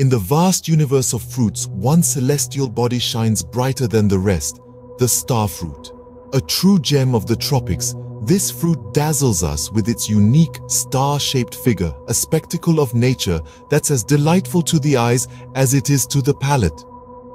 In the vast universe of fruits, one celestial body shines brighter than the rest, the star fruit. A true gem of the tropics, this fruit dazzles us with its unique star-shaped figure, a spectacle of nature that's as delightful to the eyes as it is to the palate.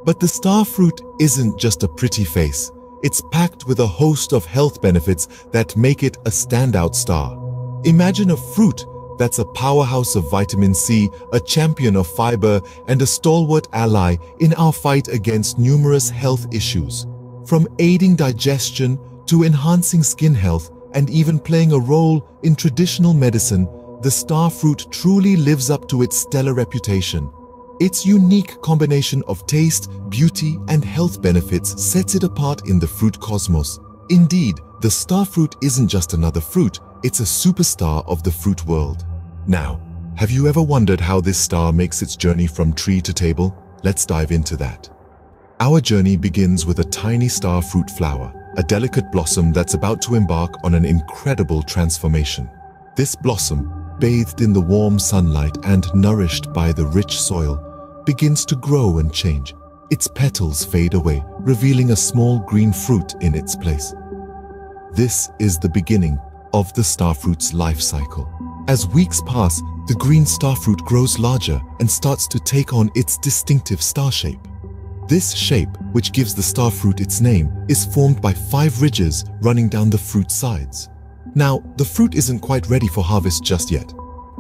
But the star fruit isn't just a pretty face. It's packed with a host of health benefits that make it a standout star. Imagine a fruit that's a powerhouse of vitamin C, a champion of fiber, and a stalwart ally in our fight against numerous health issues. From aiding digestion to enhancing skin health and even playing a role in traditional medicine, the star fruit truly lives up to its stellar reputation. Its unique combination of taste, beauty, and health benefits sets it apart in the fruit cosmos. Indeed, the star fruit isn't just another fruit, it's a superstar of the fruit world. Now, have you ever wondered how this star makes its journey from tree to table? Let's dive into that. Our journey begins with a tiny star fruit flower, a delicate blossom that's about to embark on an incredible transformation. This blossom, bathed in the warm sunlight and nourished by the rich soil, begins to grow and change. Its petals fade away, revealing a small green fruit in its place. This is the beginning of the starfruit's life cycle. As weeks pass, the green starfruit grows larger and starts to take on its distinctive star shape. This shape, which gives the starfruit its name, is formed by five ridges running down the fruit's sides. Now, the fruit isn't quite ready for harvest just yet.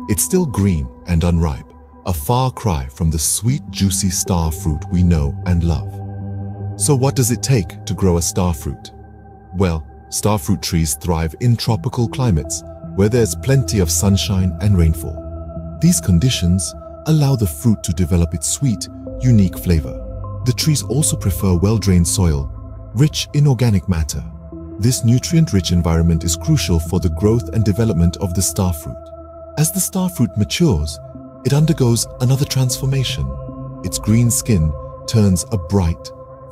It's still green and unripe, a far cry from the sweet, juicy starfruit we know and love. So what does it take to grow a starfruit? Well, Starfruit trees thrive in tropical climates where there's plenty of sunshine and rainfall. These conditions allow the fruit to develop its sweet, unique flavor. The trees also prefer well-drained soil, rich in organic matter. This nutrient-rich environment is crucial for the growth and development of the starfruit. As the starfruit matures, it undergoes another transformation. Its green skin turns a bright,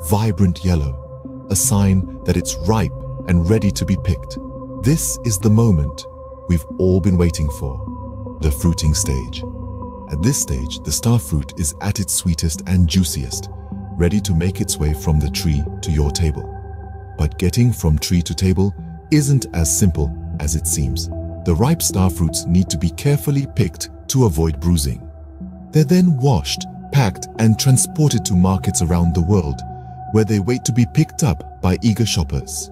vibrant yellow, a sign that it's ripe and ready to be picked. This is the moment we've all been waiting for, the fruiting stage. At this stage, the star fruit is at its sweetest and juiciest, ready to make its way from the tree to your table. But getting from tree to table isn't as simple as it seems. The ripe star fruits need to be carefully picked to avoid bruising. They're then washed, packed and transported to markets around the world, where they wait to be picked up by eager shoppers.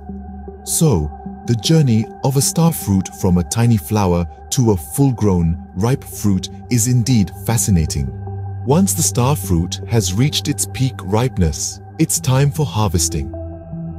So, the journey of a star fruit from a tiny flower to a full-grown, ripe fruit is indeed fascinating. Once the star fruit has reached its peak ripeness, it's time for harvesting.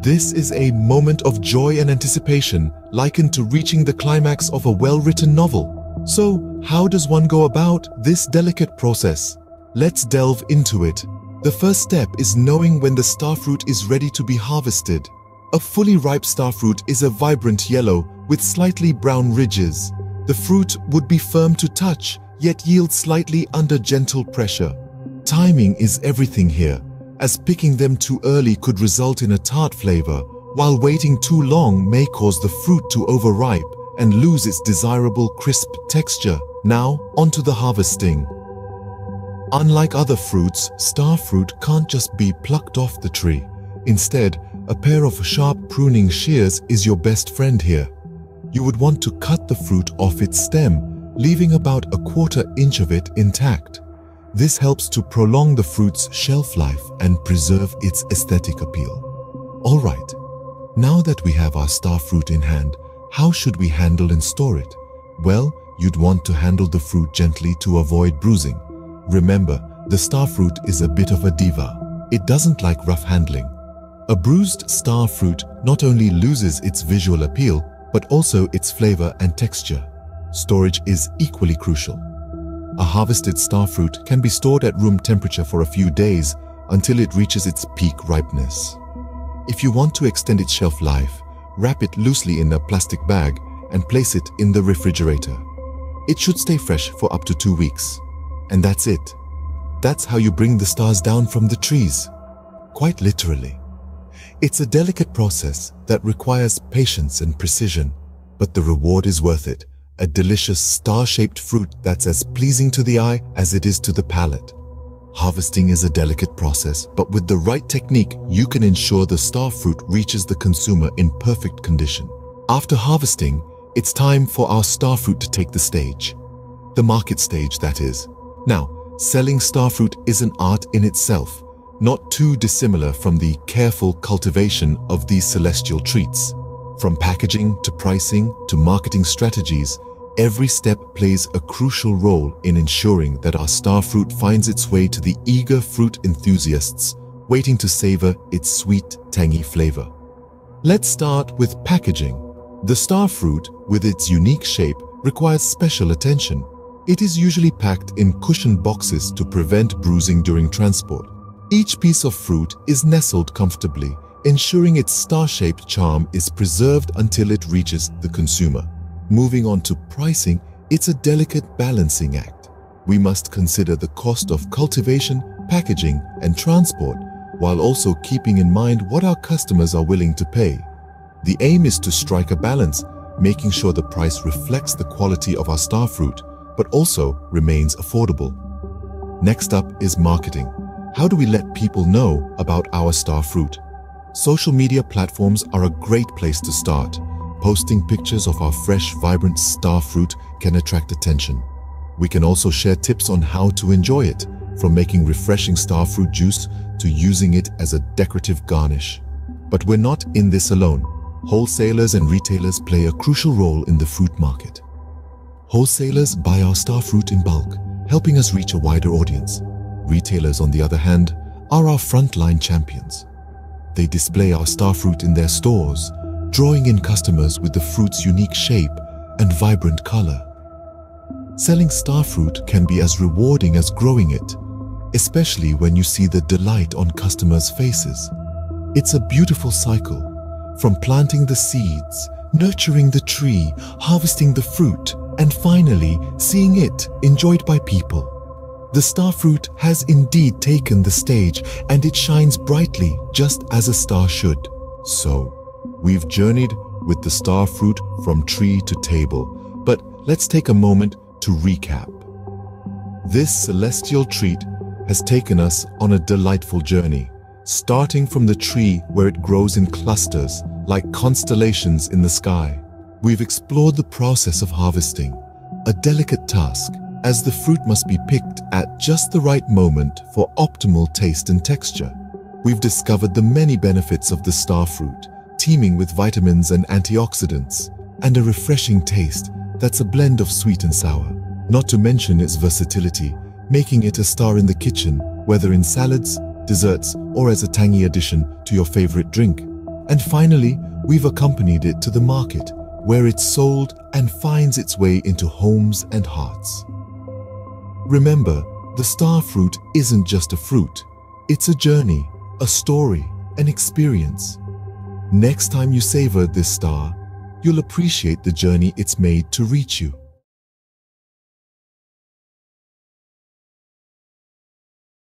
This is a moment of joy and anticipation likened to reaching the climax of a well-written novel. So, how does one go about this delicate process? Let's delve into it. The first step is knowing when the star fruit is ready to be harvested. A fully ripe starfruit is a vibrant yellow with slightly brown ridges. The fruit would be firm to touch, yet yield slightly under gentle pressure. Timing is everything here, as picking them too early could result in a tart flavor, while waiting too long may cause the fruit to overripe and lose its desirable crisp texture. Now, onto the harvesting. Unlike other fruits, starfruit can't just be plucked off the tree. Instead, a pair of sharp pruning shears is your best friend here. You would want to cut the fruit off its stem, leaving about a quarter inch of it intact. This helps to prolong the fruit's shelf life and preserve its aesthetic appeal. Alright, now that we have our star fruit in hand, how should we handle and store it? Well, you'd want to handle the fruit gently to avoid bruising. Remember, the star fruit is a bit of a diva. It doesn't like rough handling. A bruised star fruit not only loses its visual appeal, but also its flavor and texture. Storage is equally crucial. A harvested star fruit can be stored at room temperature for a few days until it reaches its peak ripeness. If you want to extend its shelf life, wrap it loosely in a plastic bag and place it in the refrigerator. It should stay fresh for up to two weeks. And that's it. That's how you bring the stars down from the trees. Quite literally. It's a delicate process that requires patience and precision, but the reward is worth it. A delicious star-shaped fruit that's as pleasing to the eye as it is to the palate. Harvesting is a delicate process, but with the right technique, you can ensure the star fruit reaches the consumer in perfect condition. After harvesting, it's time for our star fruit to take the stage. The market stage, that is. Now, selling star fruit is an art in itself, not too dissimilar from the careful cultivation of these celestial treats. From packaging to pricing to marketing strategies, every step plays a crucial role in ensuring that our star fruit finds its way to the eager fruit enthusiasts waiting to savor its sweet, tangy flavor. Let's start with packaging. The star fruit, with its unique shape, requires special attention. It is usually packed in cushioned boxes to prevent bruising during transport. Each piece of fruit is nestled comfortably, ensuring its star-shaped charm is preserved until it reaches the consumer. Moving on to pricing, it's a delicate balancing act. We must consider the cost of cultivation, packaging, and transport, while also keeping in mind what our customers are willing to pay. The aim is to strike a balance, making sure the price reflects the quality of our star fruit, but also remains affordable. Next up is marketing. How do we let people know about our star fruit? Social media platforms are a great place to start. Posting pictures of our fresh, vibrant star fruit can attract attention. We can also share tips on how to enjoy it, from making refreshing star fruit juice to using it as a decorative garnish. But we're not in this alone. Wholesalers and retailers play a crucial role in the fruit market. Wholesalers buy our star fruit in bulk, helping us reach a wider audience. Retailers, on the other hand, are our frontline champions. They display our star fruit in their stores, drawing in customers with the fruit's unique shape and vibrant color. Selling star fruit can be as rewarding as growing it, especially when you see the delight on customers' faces. It's a beautiful cycle, from planting the seeds, nurturing the tree, harvesting the fruit, and finally seeing it enjoyed by people. The star fruit has indeed taken the stage and it shines brightly just as a star should. So, we've journeyed with the star fruit from tree to table, but let's take a moment to recap. This celestial treat has taken us on a delightful journey, starting from the tree where it grows in clusters like constellations in the sky. We've explored the process of harvesting, a delicate task as the fruit must be picked at just the right moment for optimal taste and texture. We've discovered the many benefits of the star fruit, teeming with vitamins and antioxidants, and a refreshing taste that's a blend of sweet and sour. Not to mention its versatility, making it a star in the kitchen, whether in salads, desserts, or as a tangy addition to your favorite drink. And finally, we've accompanied it to the market, where it's sold and finds its way into homes and hearts. Remember, the star fruit isn't just a fruit. It's a journey, a story, an experience. Next time you savor this star, you'll appreciate the journey it's made to reach you.